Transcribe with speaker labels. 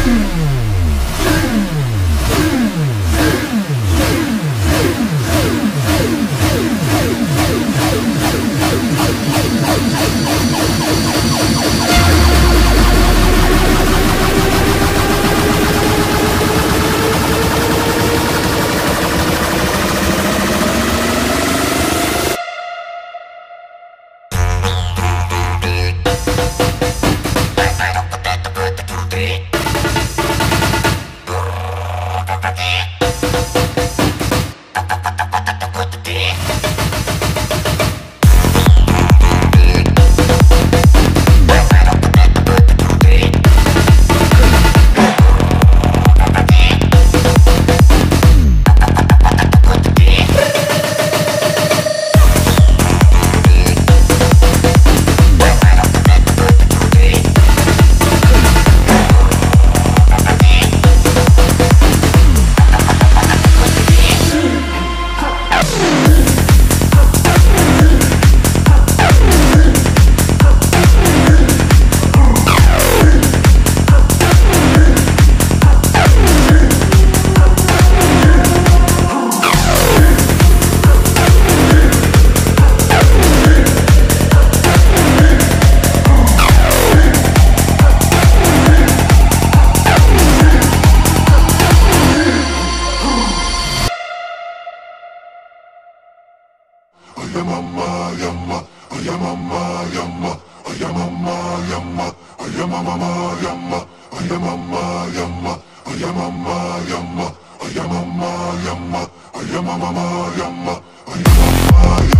Speaker 1: Mm-hmm.
Speaker 2: Ayamama yama, ayamama yama, ayamama yama, ayamama yama, ayamama yama, ayamama yama, ayamama yama, ayamama yama, ayamama yama.